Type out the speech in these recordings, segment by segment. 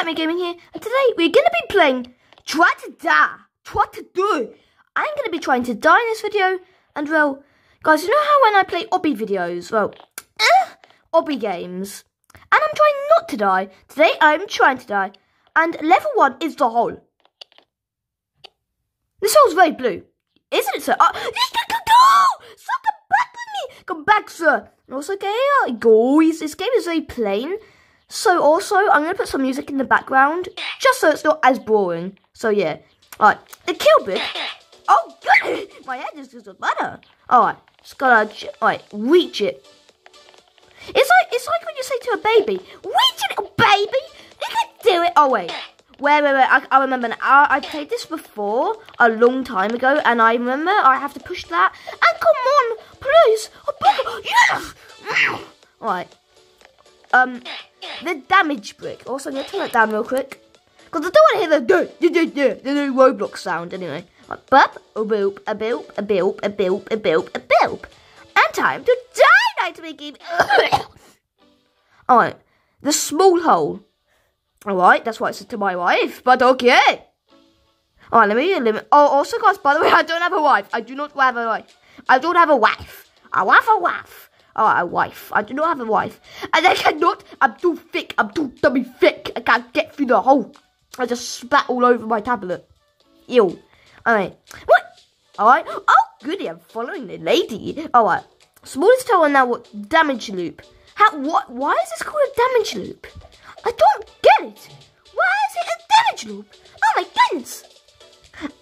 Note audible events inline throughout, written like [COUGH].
Nightmare Gaming here, and today we're gonna be playing Try to Die. Try to do. I'm gonna be trying to die in this video, and well, guys, you know how when I play obby videos, well, eh, obby games, and I'm trying not to die. Today I'm trying to die, and level one is the hole. This hole's very blue, isn't it, sir? Uh, sir, come back with me. Come back, sir. Also, okay, guys, this game is very plain. So also, I'm going to put some music in the background, just so it's not as boring. So yeah. Alright, the kill bit. Oh, God! [LAUGHS] My head is just better. Alright, just gotta, alright, reach it. It's like, it's like when you say to a baby, reach it, little baby! You can do it! Oh, wait. Wait, wait, wait, I, I remember now. I, I played this before, a long time ago, and I remember I have to push that. And come on, please! Oh, yes! Alright. Um, the damage brick. Also, I'm going to turn it down real quick. Because I don't want to hear the do, the new Roblox sound anyway. Like, bop, a boop, a boop, a boop, a boop, a boop, a boop. And time to die, Nightmare Game. Alright, the small hole. Alright, that's what I said to my wife, but okay. Alright, let me limit. Oh, also, guys, by the way, [LAUGHS] I don't have a wife. I do not have a wife. I don't have a wife. I have a wife. Oh, a wife. I do not have a wife. And I cannot. I'm too thick. I'm too dummy thick. I can't get through the hole. I just spat all over my tablet. Ew. Alright. What? Alright. Oh, goody. I'm following the lady. Alright. Smallest tower now. What? Damage loop. How? What? Why is this called a damage loop? I don't get it. Why is it a damage loop? Oh my goodness.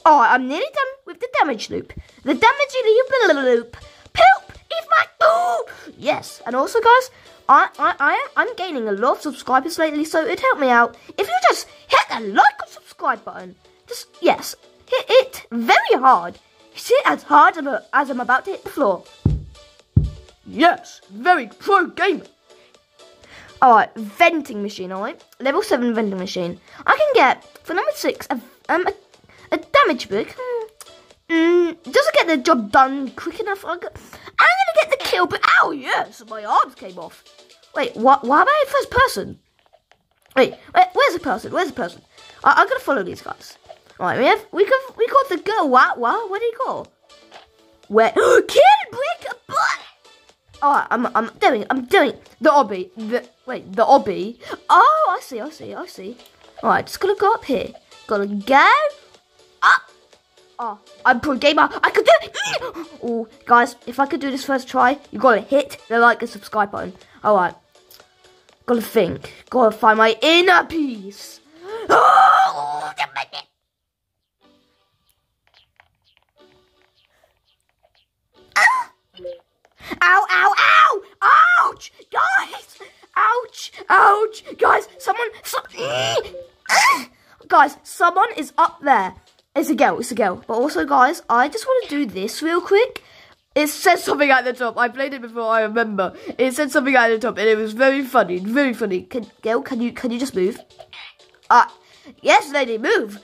Oh, I'm nearly done with the damage loop. The damage loop. Yes, and also guys, I I I I'm gaining a lot of subscribers lately, so it'd help me out if you just hit the like and subscribe button. Just yes, hit it very hard. Hit it as hard as, I'm about to hit the floor. Yes, very pro gamer. Alright, vending machine, alright? Level 7 vending machine. I can get, for number 6, a, um, a, a damage book. Hmm. Mm, doesn't get the job done quick enough. I'm gonna get the kill, but ow, yes, my arms came off. Wait, what? Why am I in first person? Wait, wait where's the person? Where's the person? I, am gonna follow these guys. All right, we have we got we got the girl. What? What? Where did he go? Where? Kill brick a butt. All right, I'm I'm doing I'm doing the obby. The wait, the obby. Oh, I see, I see, I see. All right, just gotta go up here. Gotta go. Oh, I'm pro gamer. I could do it. [GASPS] Oh, guys, if I could do this first try, you gotta hit the like and subscribe button. All right. Gotta think. Gotta find my inner peace. Oh, [GASPS] Ow, ow, ow! Ouch! Guys! Ouch! Ouch! Guys, someone... So [GASPS] guys, someone is up there. It's a girl, it's a girl. But also, guys, I just want to do this real quick. It said something at the top. I played it before, I remember. It said something at the top, and it was very funny, very funny. Can, girl, can you can you just move? Ah, uh, yes, lady, move.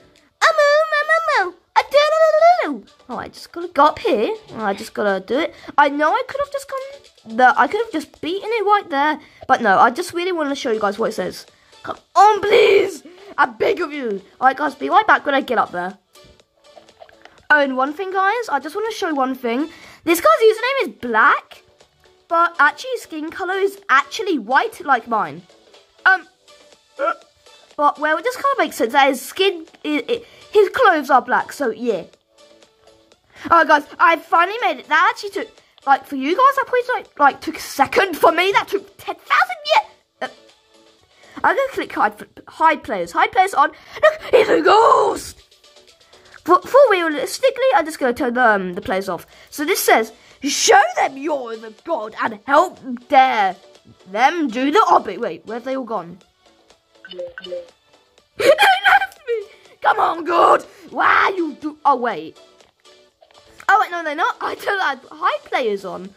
Oh, I just gotta go up here. I just gotta do it. I know I could have just gone the. I could have just beaten it right there, but no. I just really want to show you guys what it says. Come on, please. I beg of you. All right, guys, be right back when I get up there. Oh, and one thing, guys, I just want to show one thing. This guy's username is black, but actually his skin color is actually white like mine. Um, but well, it just kind of makes sense that his skin, it, it, his clothes are black, so yeah. Alright, guys, I finally made it. That actually took, like, for you guys, that probably like, like took a second. For me, that took 10,000 years. Uh, I'm gonna click hide, hide players. Hide players on. Look, he's a ghost. For, realistically, I'm just going to turn the, um, the players off. So this says, show them you're the god and help dare them do the obby. Wait, where have they all gone? [LAUGHS] they left me. Come on, God. Why you do? Oh wait. Oh wait, no, they're not. I don't have high players on.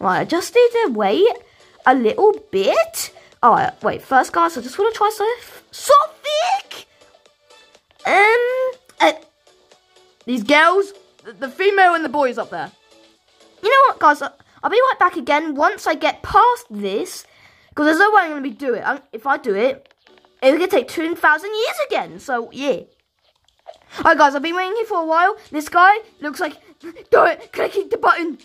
Right, I just need to wait a little bit. All right, wait. First, guys, I just want to try. Something. Um. Uh, these girls, the female and the boys up there. You know what, guys? I'll be right back again once I get past this. Because there's no way I'm going to be doing it. If I do it, it's gonna take 2,000 years again. So, yeah. Alright, guys, I've been waiting here for a while. This guy looks like. Do it! Clicking the button!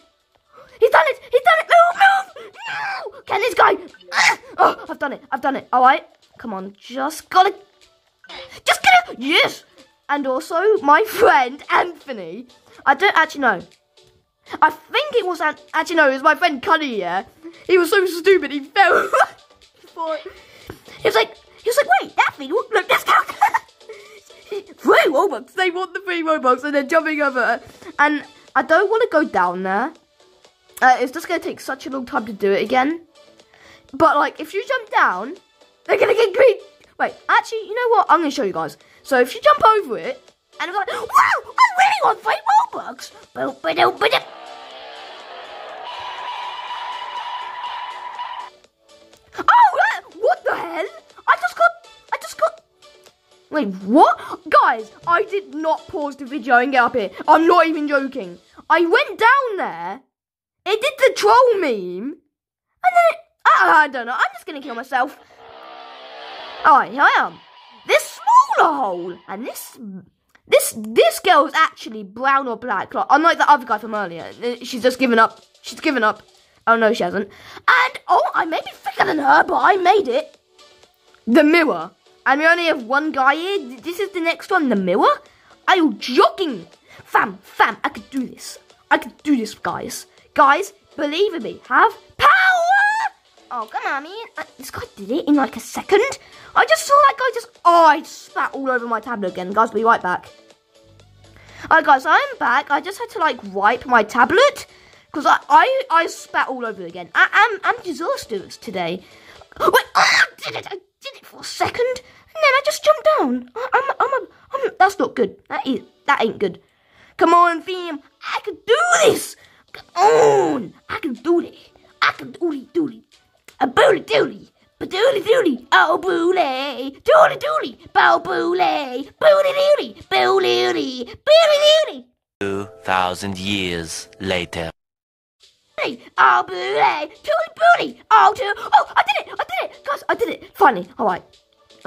He's done it! He's done it! Move! Move! No! Can this guy. Uh, oh, I've done it! I've done it. Alright. Come on. Just gotta. Just get it! Yes! And also, my [LAUGHS] friend, Anthony. I don't actually know. I think it was. An- actually, no, it was my friend Cuddy, yeah? He was so stupid, he fell. [LAUGHS] he was like. He was like, wait, that thing, look, let's go. [LAUGHS] three Robux. They want the free Robux and they're jumping over And I don't want to go down there. Uh, it's just going to take such a long time to do it again. But, like, if you jump down, they're to get green. Wait, actually, you know what? I'm going to show you guys. So, if you jump over it, and I'm like, wow, I really want three Robux. Boop, ba-doop, ba-doop. Oh, what the hell? I just got, I just got Wait, what? Guys, I did not pause the video and get up here. I'm not even joking. I went down there. It did the troll meme. And then it, I, I don't know. I'm just going to kill myself. Alright, here I am. Smaller hole. And this... This this girl is actually brown or black. Like, unlike the other guy from earlier. Uh, she's just given up. She's given up. Oh, no, she hasn't. And, oh, I may be thicker than her, but I made it. The mirror. And we only have one guy here. This is the next one, the mirror. Are you joking? Fam, fam, I could do this. I could do this, guys. Guys, believe in me. Have power! Oh, come on, man. Uh, this guy did it in like a second. I just saw that guy just... Oh, I spat all over my tablet again. Guys, be right back. Alright, guys, I'm back. I just had to, like, wipe my tablet. Because I, I, I spat all over again. I, I'm, I'm disastrous today. Wait, oh, I did it. I did it for a second, and then I just jumped down. I, I'm, I'm, a, I'm, that's not good. That is, that ain't good. Come on, fam. I can do this. Come on. I can do this. I can doody doody. A booty doody. Doody doody, oh booty, eh? doody doody, bow booty, eh? booty doody, booty booty doody. Two thousand years later. Oh, booty, eh? tooty booty, oh, two, oh, I did it, I did it, guys, I did it, finally, alright.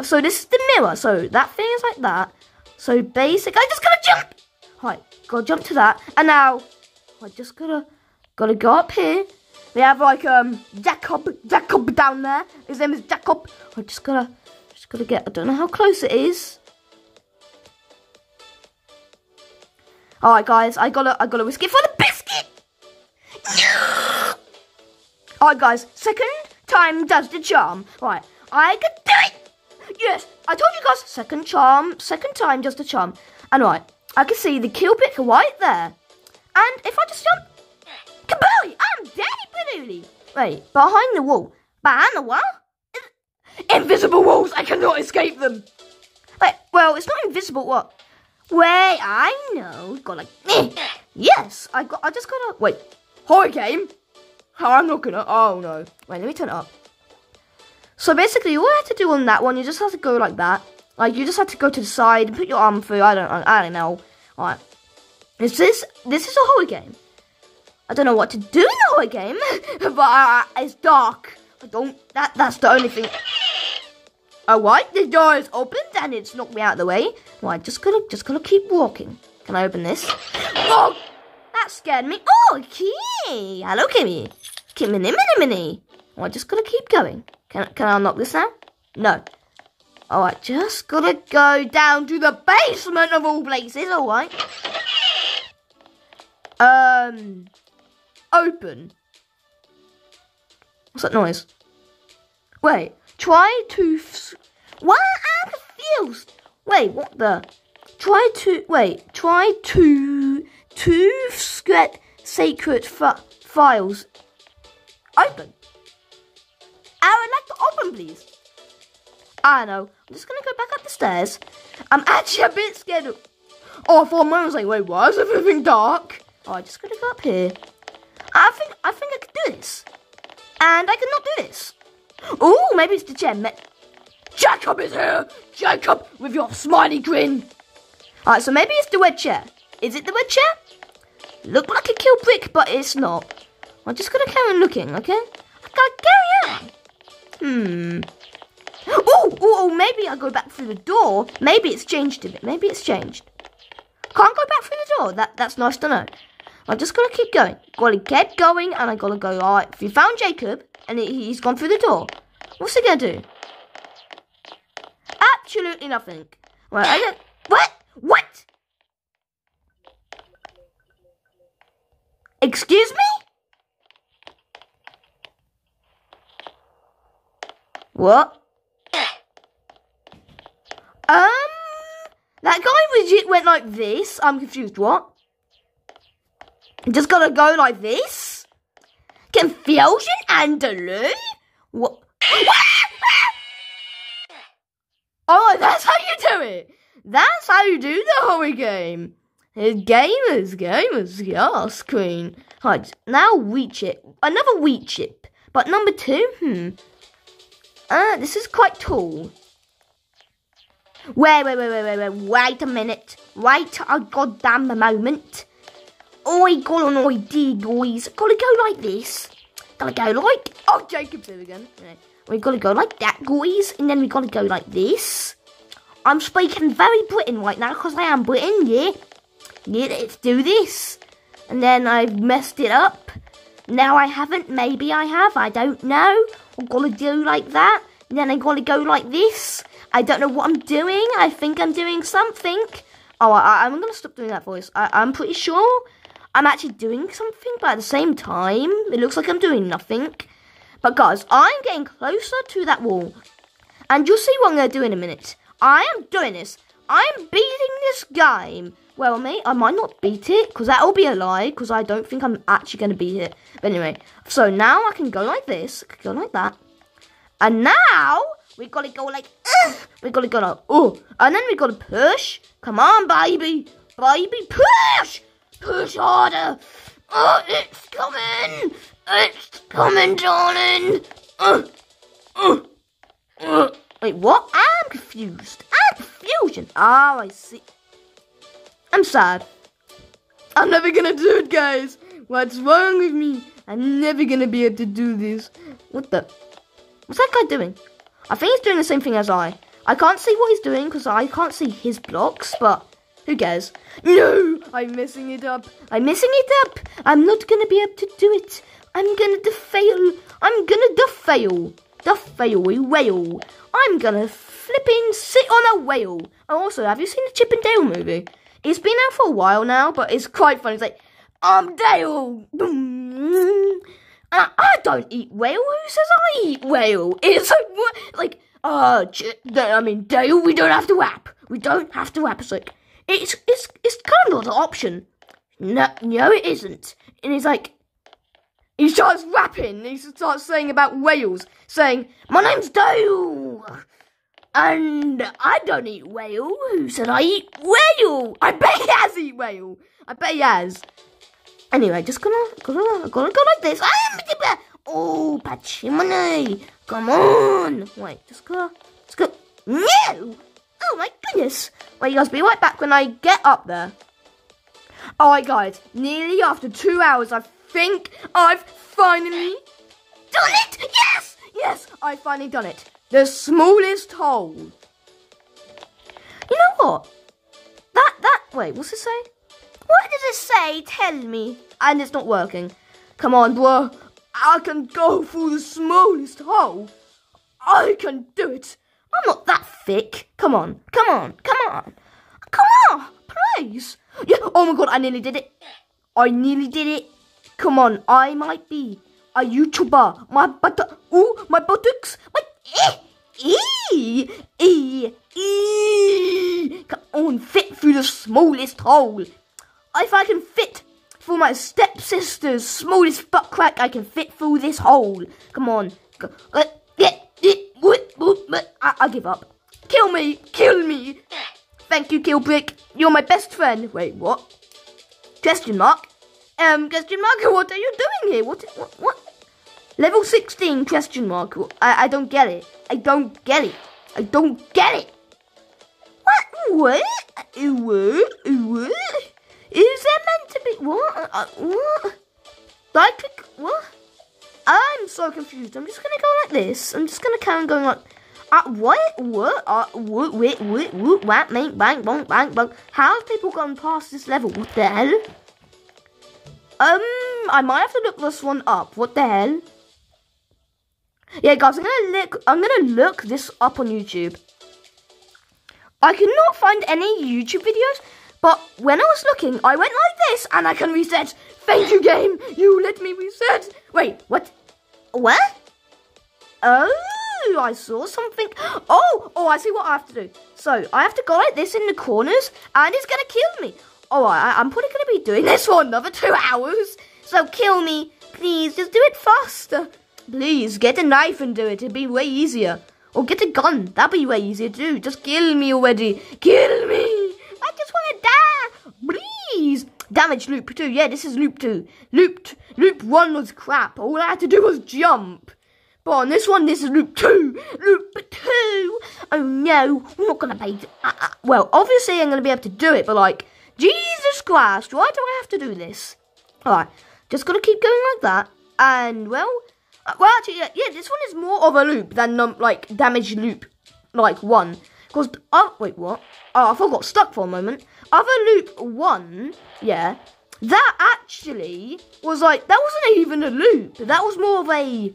So this is the mirror, so that thing is like that. So basically, I just gotta jump. Alright, gotta jump to that, and now, I just gotta, gotta go up here. We have like, um, Jacob, Jacob down there. His name is Jacob. I just gotta, just gotta get, I don't know how close it is. Alright guys, I gotta, I gotta risk it for the biscuit. Alright, guys. Second time does the charm. Right. I can do it. Yes. I told you guys. Second charm. Second time does the charm. And right. I can see the kill brick right there. And if I just jump. Kabooey! I'm Daddy Balooey. Wait. Behind the wall. Behind the wall? Invisible walls. I cannot escape them. Wait. Well, it's not invisible. What? Wait. I know. Got like. Eh. Yes. I got. I just gotta. Wait. Horror game. Oh, I'm not gonna. Oh no. Wait, let me turn it up. So basically, all you have to do on that one, you just have to go like that. Like you just have to go to the side, and put your arm through. I don't. I don't know. All right. Is this? This is a horror game. I don't know what to do in the game, but uh, it's dark. I don't. That. That's the only thing. Oh, All right. The door is opened and it's knocked me out of the way. Right. Just gotta. Just gotta keep walking. Can I open this? Oh, that scared me. Oh, key. Hello, Kimmy. Kimmy, minnie, minnie. Oh, I just gotta keep going. Can, can I unlock this now? No. Alright, just gotta go down to the basement of all places, alright? Um, open. What's that noise? Wait, try to... What? Why am confused? Wait, what the... Try to... Wait, try to... To get sacred files. Open. I would like to open, please. I know. I'm just gonna go back up the stairs. I'm actually a bit scared. Of... Oh, for a moment I was like, wait, why is everything dark? Oh, I just gotta go up here. I think I think I can do this. And I cannot do this. Oh, maybe it's the gem. Jacob is here! Jacob, with your smiley grin! Alright, so maybe it's the red chair. Is it the red chair? Look like a kill brick, but it's not. I'm just gonna carry on looking, okay? I gotta carry on. Hmm. Oh, oh, maybe I go back through the door. Maybe it's changed a bit. Maybe it's changed. Can't go back through the door. That that's nice to know. I'm just gonna keep going. Gotta get going, and I gotta go. Alright, if you found Jacob and he, he's gone through the door, what's he gonna do? Absolutely nothing. Right, I don't. What? What? Excuse me? What? Um, that guy legit went like this. I'm confused. What? Just gotta go like this? Confusion and delay? What? [LAUGHS] oh, that's how you do it. That's how you do the horror game. Gamers, gamers, yes, queen. Right, now wheat chip. Another wheat chip. But number two, hmm. Uh, this is quite tall. Wait, wait, wait, wait, wait, wait, wait a minute. Wait a goddamn moment. I got an idea, guys. Gotta go like this. Gotta go like... Oh, Jacob's here again. We gotta go like that, guys. And then we gotta go like this. I'm speaking very Britain right now, because I am Britain, yeah. Yeah, let's do this. And then I've messed it up. Now I haven't. Maybe I have. I don't know. I'm gonna do like that. And then I'm gonna go like this. I don't know what I'm doing. I think I'm doing something. Oh, I, am gonna stop doing that voice. I, I'm pretty sure I'm actually doing something, but at the same time, it looks like I'm doing nothing. But guys, I'm getting closer to that wall. And you'll see what I'm gonna do in a minute. I am doing this. I'm beating this game. Well, mate, I might not beat it, because that'll be a lie, because I don't think I'm actually going to beat it. But anyway, so now I can go like this, go like that. And now, we got to go like, we got to go like, oh. And then we got to push. Come on, baby. Baby, push. Push harder. Oh, it's coming. It's coming, darling. Uh, uh, uh. Wait, what? I'm confused. I'm confusion. Oh, I see. I'm sad. I'm never gonna do it, guys. What's wrong with me? I'm never gonna be able to do this. What the? What's that guy doing? I think he's doing the same thing as I. I can't see what he's doing because I can't see his blocks, but who cares? No! I'm messing it up. I'm messing it up. I'm not gonna be able to do it. I'm gonna defail. I'm gonna defail. Defail a whale. I'm gonna flipping sit on a whale. also, have you seen the Chip and Dale movie? It's been out for a while now, but it's quite funny. It's like, I'm Dale. I, I don't eat whale. Who says I eat whale? It's like, like uh, I mean, Dale, we don't have to whap. We don't have to whap. It's like, it's, it's, it's kind of not an option. No, no, it isn't. And he's like, he starts rapping. He starts saying about whales, saying, "My name's Dale." And I don't eat whale. Who said I eat whale? I bet he has eat whale. I bet he has. Anyway, just gonna, gonna, gonna go like this. Ah, oh, Pachimone. Come on. Wait, just go, just go. No. Oh my goodness. Wait, you guys, be right back when I get up there. Alright, guys. Nearly after two hours, I think I've finally done it. Yes, yes, I've finally done it. The smallest hole. You know what? That, that, wait, what's it say? What does it say? Tell me. And it's not working. Come on, bro. I can go through the smallest hole. I can do it. I'm not that thick. Come on, come on, come on. Come on, please. Yeah, oh my god, I nearly did it. I nearly did it. Come on, I might be a YouTuber. My butt, ooh, my buttocks, my E, E, E. Come on, fit through the smallest hole. If I can fit through my stepsister's smallest butt crack, I can fit through this hole. Come on. I, give up. Kill me, kill me. Thank you, Killbrick. You're my best friend. Wait, what? Question mark? Um, question mark, [LAUGHS] what are you doing here? What, what, what? Level 16 question mark. I, I don't get it. I don't get it. I don't get it. What? What? What? What? Is that meant to be? What? Uh, what? Confused. I'm just gonna go like this. I'm just gonna carry on going like. Uh, what? What? Uh, what? Wait, wait, what? What? Bang, bang, bang, bang, bang. How have people gone past this level? What the hell? Um, I might have to look this one up. What the hell? Yeah, guys, I'm gonna look. I'm gonna look this up on YouTube. I could not find any YouTube videos, but when I was looking, I went like this, and I can reset. Thank you, game. You let me reset. Wait, what? What? Oh, I saw something. Oh, oh, I see what I have to do. So I have to go like this in the corners, and it's gonna kill me. Oh, I, I'm probably gonna be doing this for another two [LAUGHS] hours. So kill me, please. Just do it faster. Please, get a knife and do it. It'd be way easier. Or get a gun. That'd be way easier too. Just kill me already. Kill me. I just want to die. Please. Damage loop 2. Yeah, this is loop 2. Loop, t- loop 1 was crap. All I had to do was jump. But on this one, this is loop 2. Loop 2. Oh no, I'm not going to be... Uh, uh, well, obviously I'm going to be able to do it, but like... Jesus Christ, why do I have to do this? Alright, just got to keep going like that. And, well... Uh, well, actually, yeah, yeah, this one is more of a loop than um, like damage loop, like one. Because oh wait, what? Oh, I forgot stuck for a moment. Other loop one, yeah, that actually was like that wasn't even a loop. That was more of a.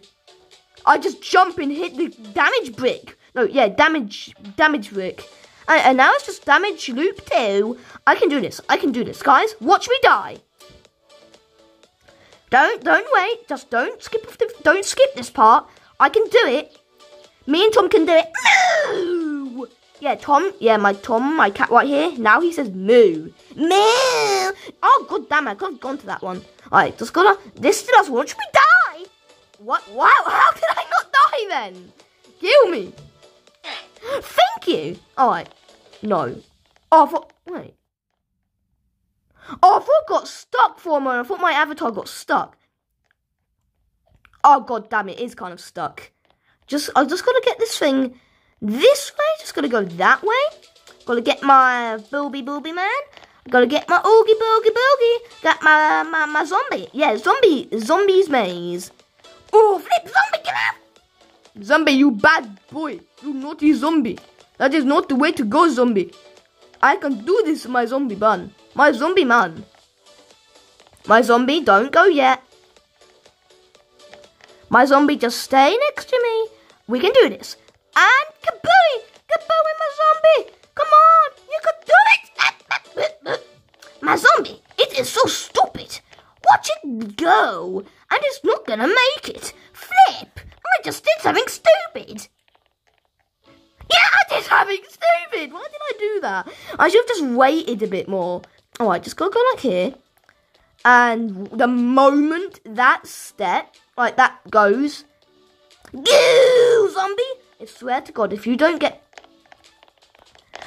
I just jump and hit the damage brick. No, yeah, damage damage brick. And, and now it's just damage loop two. I can do this. I can do this, guys. Watch me die. Don't don't wait. Just don't skip don't skip this part. I can do it. Me and Tom can do it. Yeah, Tom. Yeah, my Tom, my cat right here. Now he says moo. Moo. Oh god damn it! I could have gone to that one. Alright, just gotta. This does watch me die. What? Wow! How did I not die then? Kill me. Thank you. Alright. No. Oh, for, wait. Oh, I thought I got stuck for a moment. I thought my avatar got stuck. Oh god damn it, it is kind of stuck. Just I just gotta get this thing this way. Just gotta go that way. Gotta get my booby booby man. Gotta get my oogie boogie boogie. Got my, my my zombie. Yeah, zombie zombies maze. Oh flip zombie get out. Zombie, you bad boy. You naughty zombie. That is not the way to go, zombie. I can do this, my zombie man. My zombie man. My zombie, don't go yet. My zombie, just stay next to me. We can do this. And kabooey! Kabooey, my zombie! Come on! You can do it! My zombie, it is so stupid. Watch it go. And it's not gonna make it. Flip! I just did something stupid. Yeah, I did something stupid. Why did I do that? I should have just waited a bit more. Alright, just gotta go like here. And the moment that step, like that goes, Goo, zombie! I swear to God, if you don't get.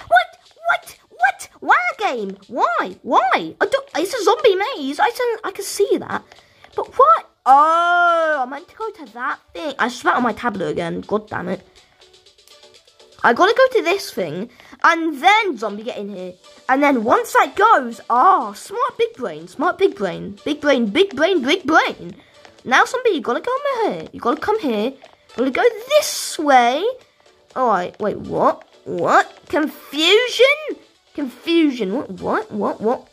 What? What? What? Why game? Why? Why? I don't. It's a zombie maze. I can. I can see that. But what? Oh, I meant to go to that thing. I spat on my tablet again. God damn it. I gotta go to this thing, and then zombie get in here. And then once that goes, ah, oh, smart big brain, smart big brain, big brain, big brain, big brain. Now zombie, you gotta come here. You gotta come here. Gotta go this way. Alright, wait, what? What? Confusion? Confusion. What? What? What? What?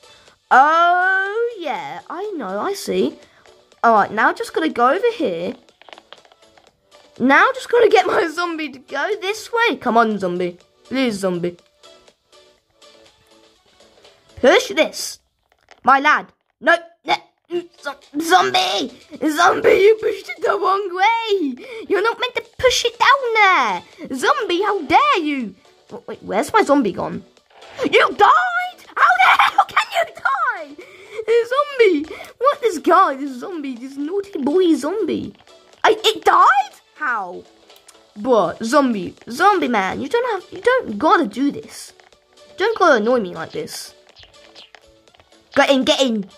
Oh, yeah, I know, I see. Alright, now just gotta go over here. Now just gotta get [LAUGHS] my zombie to go this way. Come on, zombie. Please, zombie. Push this. My lad. No, no. Zombie! Zombie, you pushed it the wrong way! You're not meant to push it down there! Zombie, how dare you! Wait, where's my zombie gone? You died! How the hell can you die? Zombie! What this guy, this zombie, this naughty boy zombie? I, it died? How? But zombie, zombie man, you don't have, you don't gotta do this. Don't gotta annoy me like this. Get in, get in.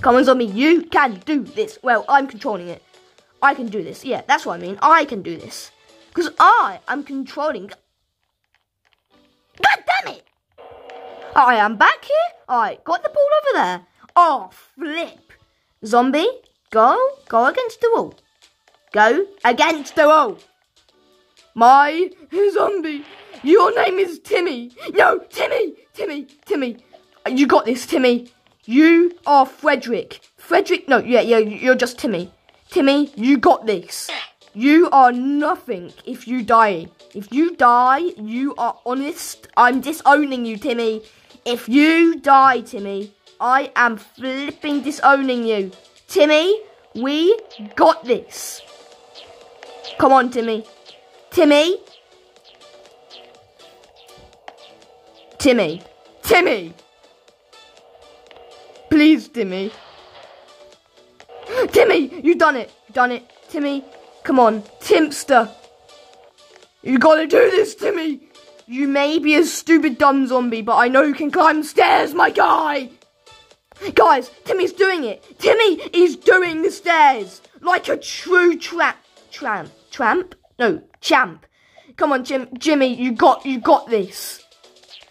Come on, zombie, you can do this. Well, I'm controlling it. I can do this. Yeah, that's what I mean. I can do this. Because I am controlling. God damn it! I am back here. I got the ball over there. Oh, flip. Zombie, go. Go against the wall. Go against the wall. my zombie. Your name is Timmy. No, Timmy, Timmy, Timmy. You got this, Timmy. You are Frederick. Frederick, no, yeah, yeah, you're just Timmy. Timmy, you got this. You are nothing if you die. If you die, you are honest. I'm disowning you, Timmy. If you die, Timmy, I am flipping disowning you. Timmy, we got this. Come on, Timmy. Timmy. Timmy. Timmy. Please, Timmy. Timmy, you done it. You done it. Timmy, come on. Timster. You gotta do this, Timmy. You may be a stupid dumb zombie, but I know you can climb the stairs, my guy. Guys, Timmy's doing it. Timmy is doing the stairs like a true tramp. Tramp. Tramp? No, champ. Come on, Jim. Jimmy, you got, you got this.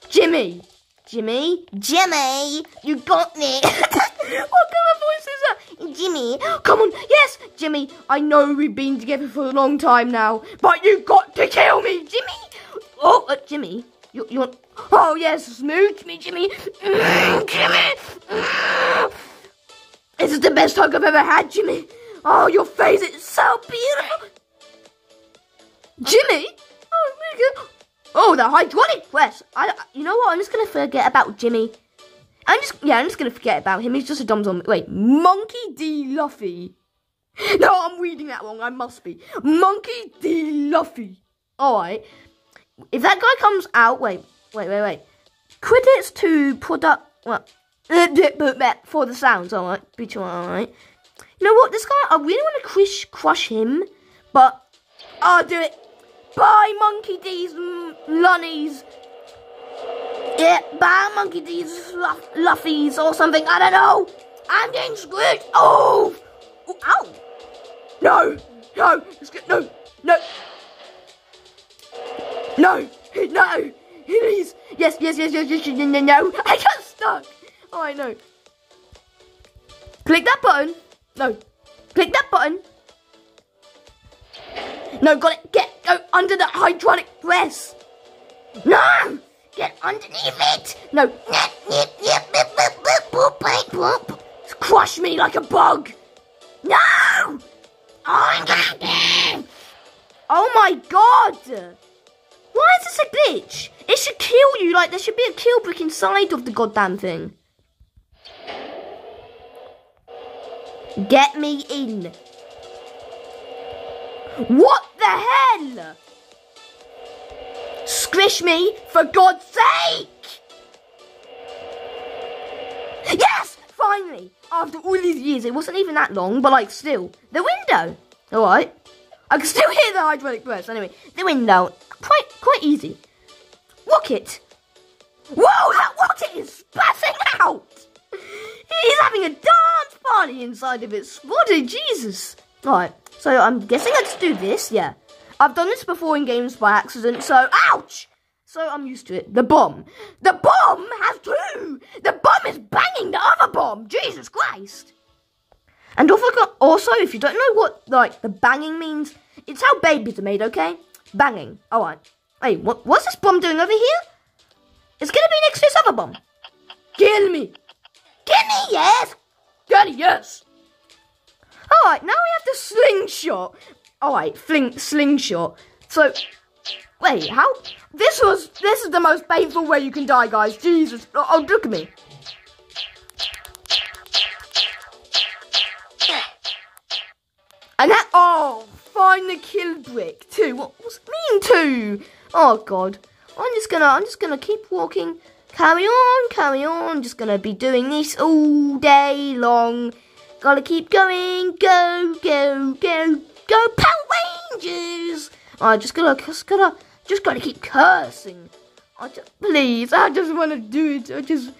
Jimmy. Jimmy. Jimmy, you got me! what kind of voice is that? Jimmy. Come on. Yes, Jimmy. I know we've been together for a long time now, but you got to kill me, Jimmy. Oh, uh, Jimmy. You, you want? Oh yes, smooch me, Jimmy. Mm, Jimmy. Mm. This is the best hug I've ever had, Jimmy. Oh, your face is so beautiful. Jimmy. Oh my god. Oh, the hydraulic press. I. You know what? I'm just gonna forget about Jimmy. I'm just yeah. I'm just gonna forget about him. He's just a dumb zombie. Wait, Monkey D. Luffy. [LAUGHS] No, I'm reading that wrong. I must be Monkey D. Luffy. All right. If that guy comes out, wait, wait, wait, wait. Credits to product. Well, [LAUGHS] for the sounds. All right, be all right. You know what? This guy, I really want to crush, crush him, but I'll do it. Bye, Monkey D's Lunnies. Yeah, bye, Monkey D's Luff, Luffies or something. I don't know. I'm getting screwed. Oh, oh ow. No, no, no, no. No, no, please. Yes, yes, yes, yes, yes, no, no, no. I got stuck. Oh, I know. Click that button. No. Click that button. No, got it. Get, go under the hydraulic press. No! Get underneath it. No. Crush me like a bug. No! Oh, oh my god! Why is this a glitch? It should kill you. Like, there should be a kill brick inside of the goddamn thing. Get me in. What the hell? Squish me, for God's sake! Yes! Finally! After all these years, it wasn't even that long, but like, still. The window! Alright. I can still hear the hydraulic burst. Anyway, the window. Quite, quite easy. Rocket! Whoa, that rocket is spazzing out! He's having a dance party inside of its body, Jesus! Alright, so I'm guessing I just do this, yeah. I've done this before in games by accident, so ouch! So I'm used to it. The bomb. The bomb has two! The bomb is banging the other bomb! Jesus Christ! And also, if you don't know what, like, the banging means, it's how babies are made, okay? Banging. Alright. Hey, what, what's this bomb doing over here? It's gonna be next to this other bomb. Kill me. Kill me, yes. Daddy, yes. Alright, now we have the slingshot. Alright, fling, slingshot. So, wait, how? This was, this is the most painful way you can die, guys. Jesus. Oh, oh look at me. And that, oh, find the kill brick. Two, what, was mean two? Oh, God. I'm just gonna, I'm just gonna keep walking. Carry on, carry on. Just gonna be doing this all day long. Gotta keep going. Go, go, go, go, Power Rangers! I just gotta, just gotta, just gotta keep cursing. I just, please, I just want to do it. I just,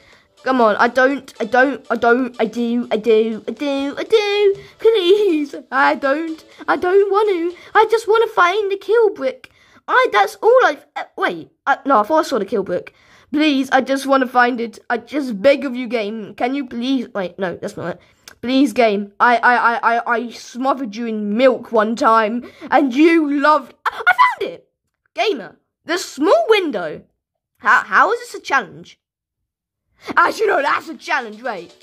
come on. I don't, I don't, I don't, I do, I do, I do, I do. Please, I don't, I don't want to. I just want to find the kill brick. I, that's all I, uh, wait, uh, no, I thought I saw the kill brick. Please, I just want to find it. I just beg of you, game. Can you please, wait, no, that's not it. Please, game. I, I, I, I, I smothered you in milk one time, and you loved. I, I found it. gamer, the small window. How how is this a challenge? Actually, know, that's a challenge. Wait,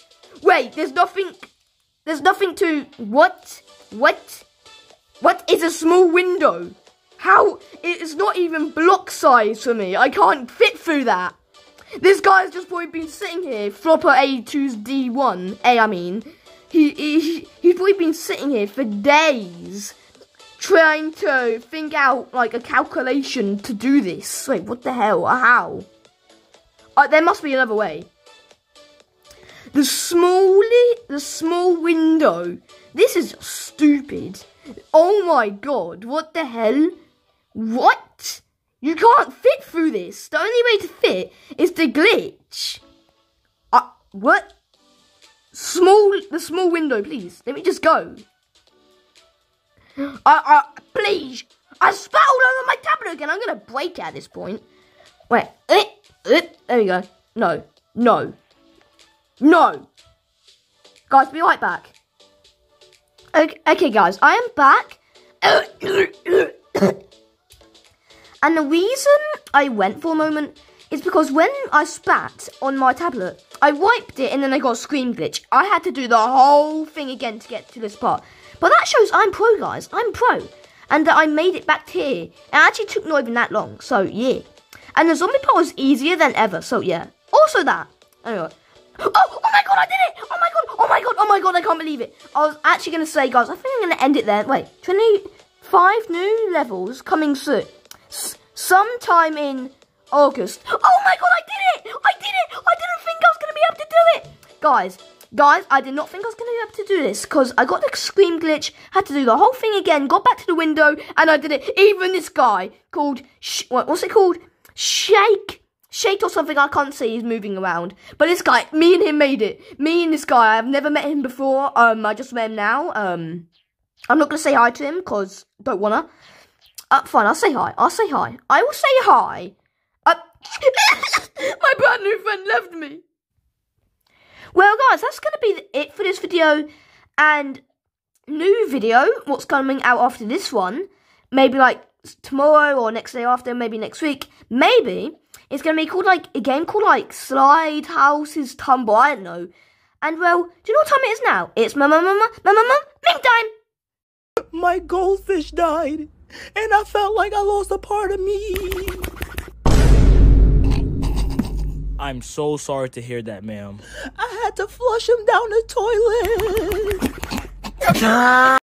wait. There's nothing. There's nothing to what? What? What is a small window? How? It's not even block size for me. I can't fit through that. This guy's just probably been sitting here, Flopper A2's D1, A I mean. He, he, he's probably been sitting here for days trying to think out like a calculation to do this. Wait, what the hell? How? Uh, there must be another way. The small, the small window. This is stupid. Oh my god, what the hell? What? You can't fit through this. The only way to fit is to glitch. Uh, what? Small, the small window, please. Let me just go. [GASPS] Uh, uh, please. I spat all over my tablet again. I'm gonna break it at this point. Wait. Uh, uh, there we go. No. No. No. Guys, be right back. Okay, okay guys, I am back. [COUGHS] and the reason I went for a moment is because when I spat on my tablet, I wiped it and then I got a screen glitch. I had to do the whole thing again to get to this part. But that shows I'm pro, guys. I'm pro. And that I made it back here. It actually took not even that long. So, yeah. And the zombie part was easier than ever. So, yeah. Also that. Anyway. [GASPS] Oh, oh my god, I did it! Oh my god, oh my god, oh my god, I can't believe it. I was actually going to say, guys, I think I'm going to end it there. Wait, 25 new levels coming soon. S sometime in August. Oh my god, I did it! I did it! I didn't think I was going to be able to do it! Guys, guys, I did not think I was going to be able to do this because I got the screen glitch, had to do the whole thing again, got back to the window, and I did it. Even this guy called, what's it called? Shake Shake or something I can't see. He's moving around. But this guy, me and him made it. Me and this guy, I've never met him before. Um, I just met him now. Um, I'm not gonna say hi to him because don't wanna. Uh, fine, I'll say hi. I'll say hi. I will say hi. [LAUGHS] My brand new friend left me. Well, guys, that's gonna be it for this video. And new video, what's coming out after this one? Maybe like tomorrow or next day after, maybe next week. Maybe it's going to be called like a game called like Slide Houses Tumble. I don't know. And well, do you know what time it is now? It's my mama mama mama mama ming time. My goldfish died, and I felt like I lost a part of me. I'm so sorry to hear that, ma'am. I had to flush him down the toilet. [LAUGHS]